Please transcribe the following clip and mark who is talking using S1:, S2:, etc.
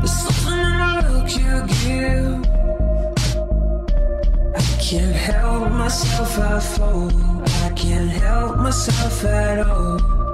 S1: There's something in the look you give. I can't help myself, I fall. I can't help myself at all.